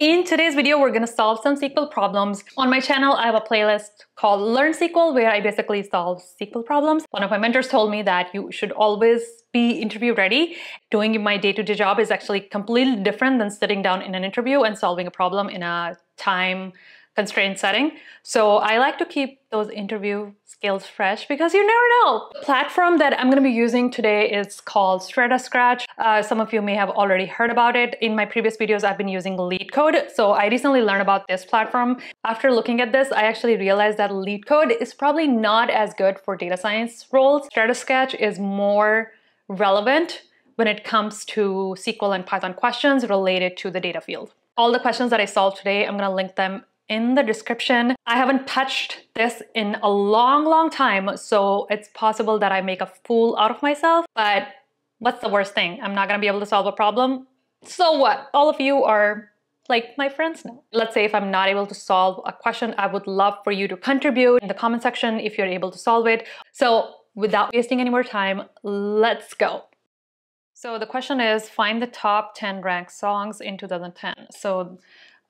in today's video, we're gonna solve some SQL problems. On my channel, I have a playlist called Learn SQL where I basically solve SQL problems. One of my mentors told me that you should always be interview ready. Doing my day-to-day -day job is actually completely different than sitting down in an interview and solving a problem in a time constrained setting. So I like to keep those interview skills fresh because you never know. The platform that I'm going to be using today is called StrataScratch. Uh, some of you may have already heard about it. In my previous videos, I've been using LeetCode. So I recently learned about this platform. After looking at this, I actually realized that LeetCode is probably not as good for data science roles. StrataScratch is more relevant when it comes to SQL and Python questions related to the data field. All the questions that I solved today, I'm gonna link them in the description. I haven't touched this in a long, long time, so it's possible that I make a fool out of myself, but what's the worst thing? I'm not gonna be able to solve a problem. So what? All of you are like my friends now. Let's say if I'm not able to solve a question, I would love for you to contribute in the comment section if you're able to solve it. So without wasting any more time, let's go. So the question is, find the top 10 ranked songs in 2010. So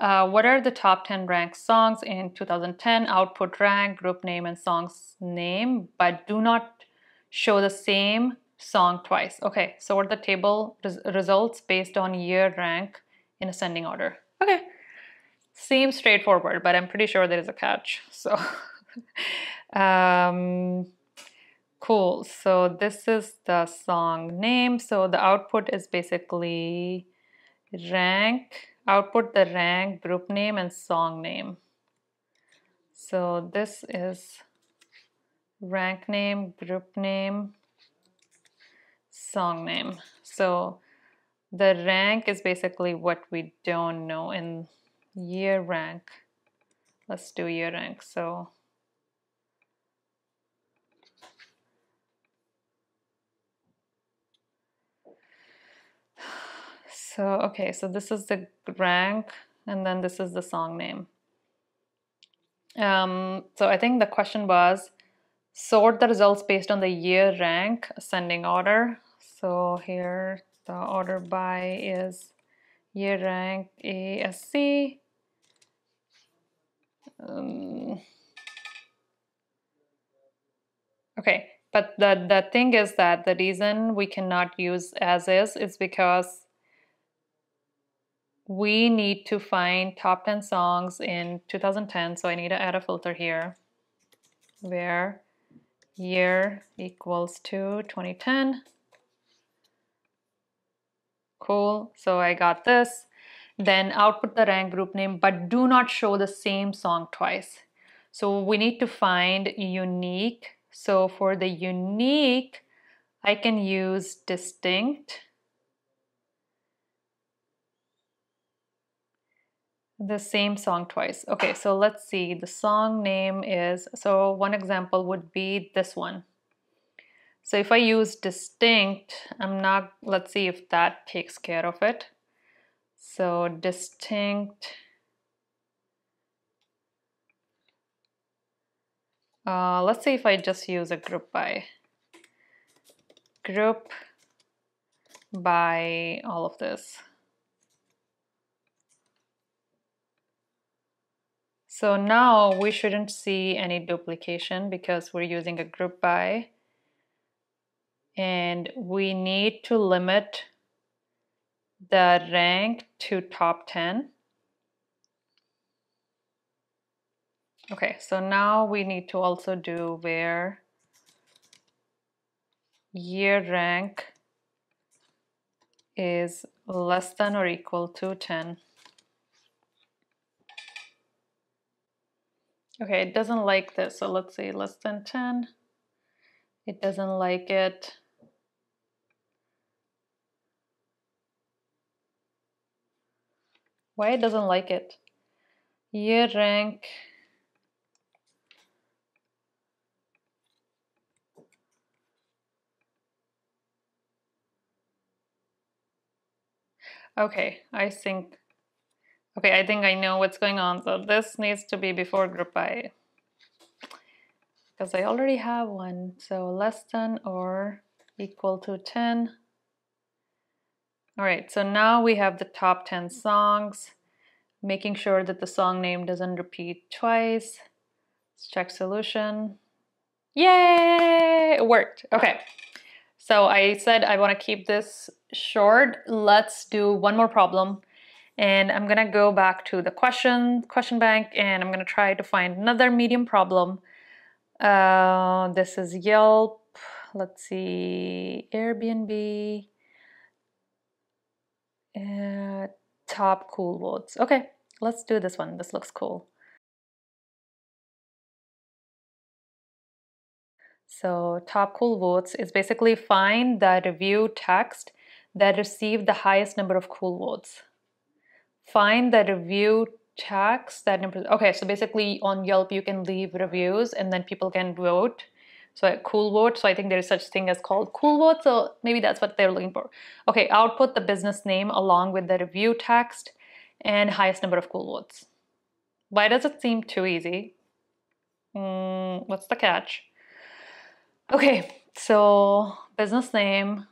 uh, what are the top 10 ranked songs in 2010? Output rank, group name, and song's name, but do not show the same song twice. Okay, so what the table res results based on year rank in ascending order? Okay, seems straightforward, but I'm pretty sure there is a catch. So, um, cool. So this is the song name. So the output is basically rank output the rank, group name, and song name. So this is rank name, group name, song name. So the rank is basically what we don't know in year rank. Let's do year rank. So So, okay, so this is the rank and then this is the song name. Um, so I think the question was sort the results based on the year rank ascending order. So here the order by is year rank ASC. Um, okay, but the, the thing is that the reason we cannot use as is is because we need to find top 10 songs in 2010. So I need to add a filter here where year equals to 2010. Cool. So I got this. Then output the rank group name, but do not show the same song twice. So we need to find unique. So for the unique, I can use distinct the same song twice. Okay, so let's see. The song name is, so one example would be this one. So if I use distinct, I'm not, let's see if that takes care of it. So distinct, uh, let's see if I just use a group by. Group by all of this. So now we shouldn't see any duplication because we're using a group by and we need to limit the rank to top 10. Okay, so now we need to also do where year rank is less than or equal to 10. Okay, it doesn't like this. So let's see, less than 10. It doesn't like it. Why it doesn't like it? Year rank. Okay, I think Okay, I think I know what's going on. So this needs to be before group by because I already have one. So less than or equal to 10. All right, so now we have the top 10 songs. making sure that the song name doesn't repeat twice. Let's check solution. Yay! It worked. Okay. So I said I want to keep this short. Let's do one more problem. And I'm gonna go back to the question, question bank, and I'm gonna try to find another medium problem. Uh, this is Yelp. Let's see, Airbnb. Uh, top cool votes. Okay, let's do this one. This looks cool. So top cool votes is basically find the review text that received the highest number of cool votes. Find the review text that. Okay, so basically on Yelp you can leave reviews and then people can vote. So cool vote. So I think there is such thing as called cool vote. So maybe that's what they're looking for. Okay, output the business name along with the review text and highest number of cool votes. Why does it seem too easy? Mm, what's the catch? Okay, so business name.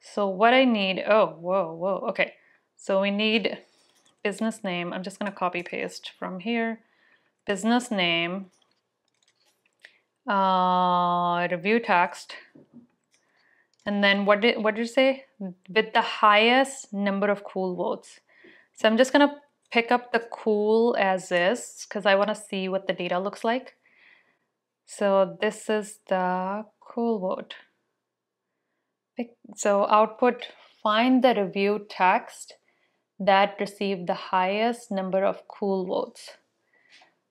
So what I need, oh, whoa, whoa, okay. So we need business name. I'm just gonna copy paste from here. Business name, uh, review text, and then what did, what did you say? With the highest number of cool votes. So I'm just gonna pick up the cool as is because I wanna see what the data looks like. So this is the cool vote. So output, find the review text that received the highest number of cool votes.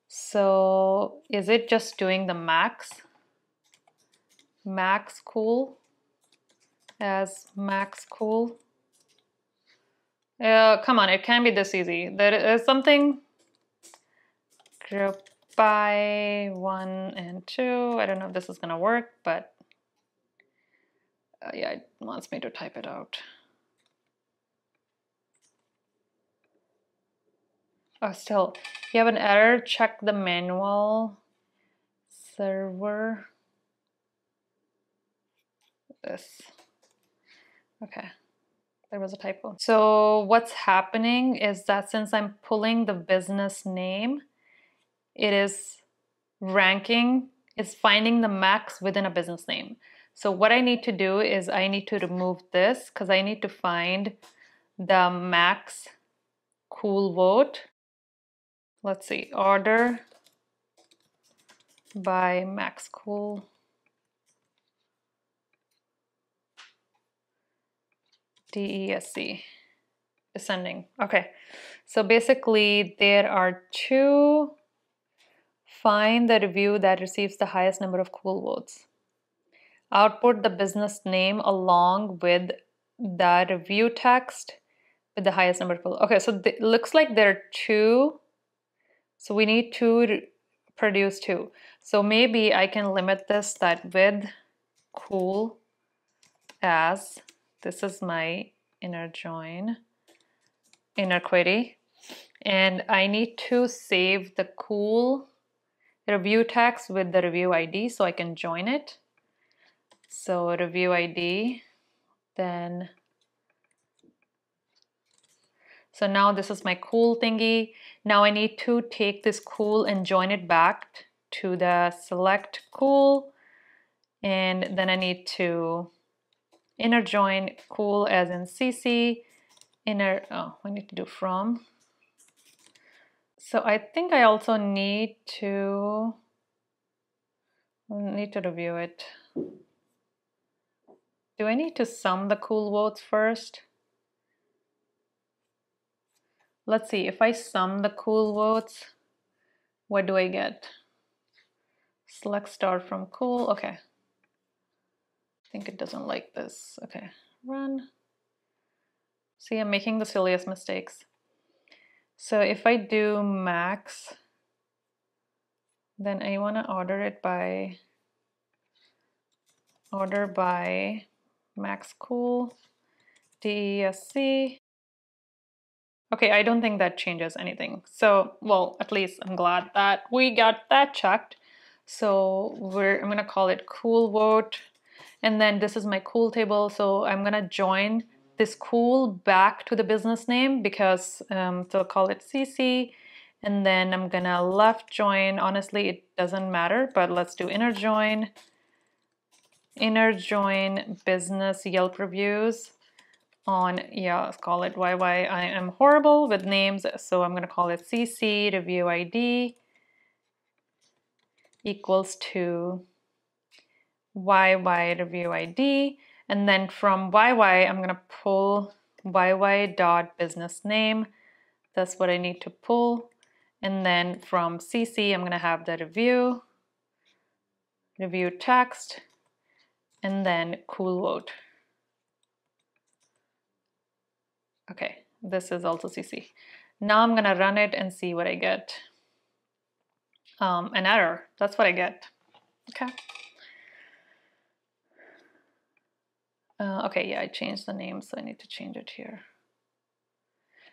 So is it just doing the max? Max cool as max cool. Uh, come on, it can't be this easy. There is something group by one and two. I don't know if this is gonna work, but uh, yeah, it wants me to type it out. Oh, still, you have an error, check the manual server. This. Okay, there was a typo. So what's happening is that since I'm pulling the business name, it is ranking, is finding the max within a business name. So what I need to do is I need to remove this because I need to find the max cool vote. Let's see, order by max cool. DESC, ascending. Okay, so basically there are two Find the review that receives the highest number of cool votes. Output the business name along with the review text with the highest number of cool. Okay, so it looks like there are two. So we need to produce two. So maybe I can limit this that with cool as this is my inner join inner query and I need to save the cool review text with the review ID so I can join it. So review ID, then, so now this is my cool thingy. Now I need to take this cool and join it back to the select cool. And then I need to inner join cool as in CC, inner, oh, we need to do from. So I think I also need to need to review it. Do I need to sum the cool votes first? Let's see, if I sum the cool votes, what do I get? Select star from cool, okay. I think it doesn't like this. Okay, run. See, I'm making the silliest mistakes. So if I do max, then I want to order it by order by max cool DESC. Okay, I don't think that changes anything. So, well, at least I'm glad that we got that checked. So we're, I'm gonna call it cool vote. And then this is my cool table. So I'm gonna join this cool back to the business name because um, so call it CC and then I'm gonna left join. Honestly, it doesn't matter, but let's do inner join, inner join business Yelp reviews on, yeah, let's call it YY. I am horrible with names, so I'm gonna call it CC review ID equals to YY review ID. And then from YY, I'm gonna pull YY dot business name. That's what I need to pull. And then from CC, I'm gonna have the review, review text, and then cool vote. Okay, this is also CC. Now I'm gonna run it and see what I get. Um, an error, that's what I get. Okay. Uh, okay, yeah, I changed the name, so I need to change it here.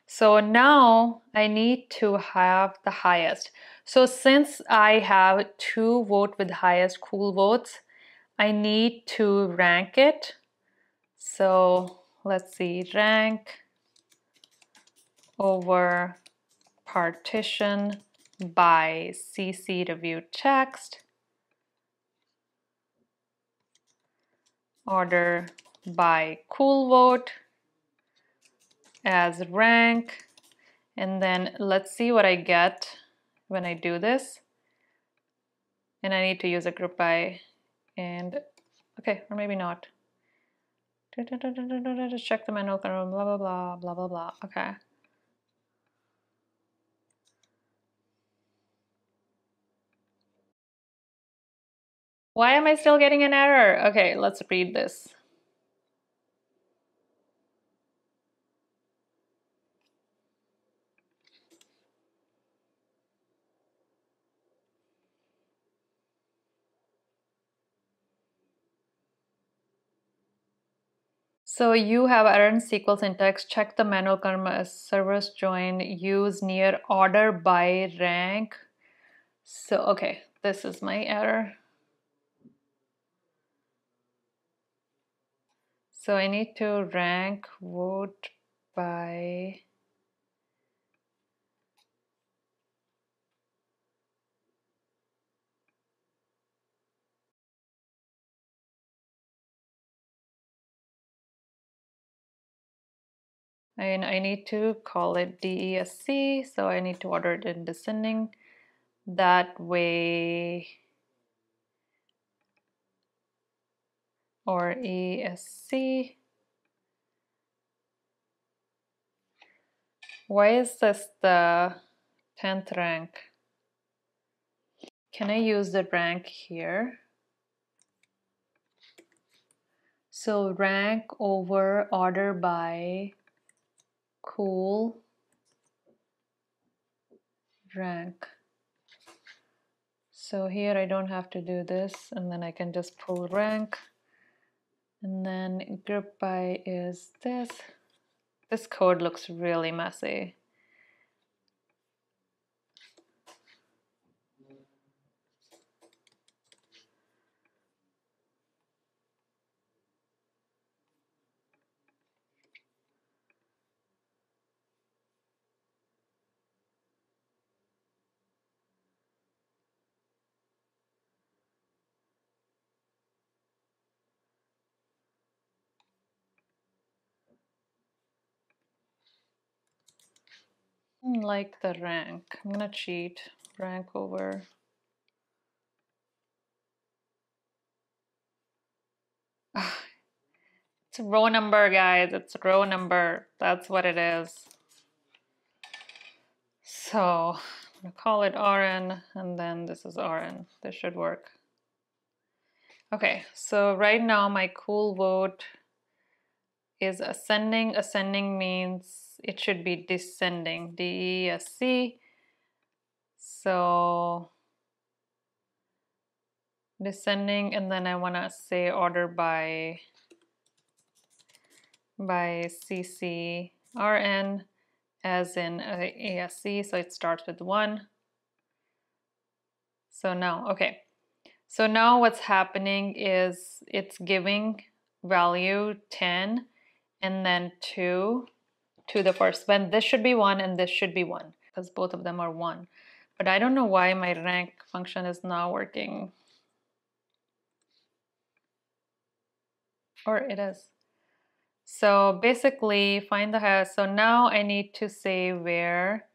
So now I need to have the highest. So since I have two vote with highest cool votes, I need to rank it. So let's see, rank over partition by CC to view text, order by cool vote as rank. And then let's see what I get when I do this. And I need to use a group by and okay or maybe not. Just check the manual blah blah blah blah blah blah. Okay why am I still getting an error? Okay let's read this. So you have error in SQL syntax, check the manual karma servers join, use near order by rank. So, okay, this is my error. So I need to rank vote by and I need to call it DESC so I need to order it in descending. That way or ESC why is this the 10th rank? Can I use the rank here? So rank over order by cool rank. So here I don't have to do this and then I can just pull rank and then group by is this. This code looks really messy. Like the rank. I'm gonna cheat. Rank over. It's a row number, guys. It's a row number. That's what it is. So I'm gonna call it RN and then this is RN. This should work. Okay, so right now my cool vote is ascending. Ascending means it should be descending, D-E-S-C. So descending and then I want to say order by by CCRN as in uh, ASC so it starts with 1 so now okay so now what's happening is it's giving value 10 and then 2 to the first. When this should be 1 and this should be 1 because both of them are 1. But I don't know why my rank function is not working. Or it is. So basically find the highest. So now I need to say where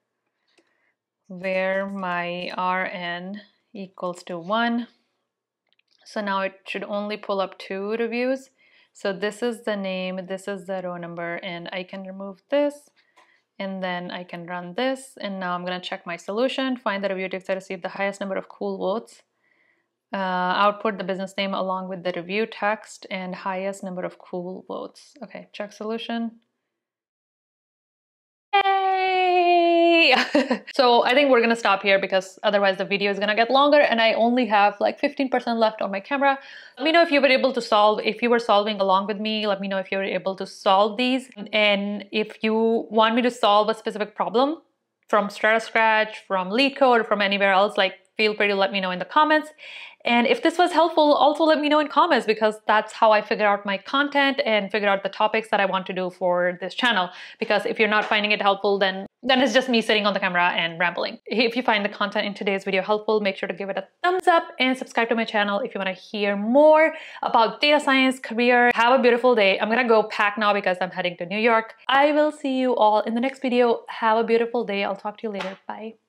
where my RN equals to 1. So now it should only pull up two reviews. So this is the name, this is the row number, and I can remove this, and then I can run this, and now I'm gonna check my solution, find the review text I received the highest number of cool votes, uh, output the business name along with the review text, and highest number of cool votes. Okay, check solution. so I think we're gonna stop here because otherwise the video is gonna get longer and I only have like 15% left on my camera. Let me know if you were able to solve, if you were solving along with me, let me know if you were able to solve these. And if you want me to solve a specific problem from StrataScratch, from LeetCode, or from anywhere else, like feel free to let me know in the comments. And if this was helpful, also let me know in comments because that's how I figure out my content and figure out the topics that I want to do for this channel. Because if you're not finding it helpful, then, then it's just me sitting on the camera and rambling. If you find the content in today's video helpful, make sure to give it a thumbs up and subscribe to my channel if you want to hear more about data science career. Have a beautiful day. I'm gonna go pack now because I'm heading to New York. I will see you all in the next video. Have a beautiful day. I'll talk to you later. Bye.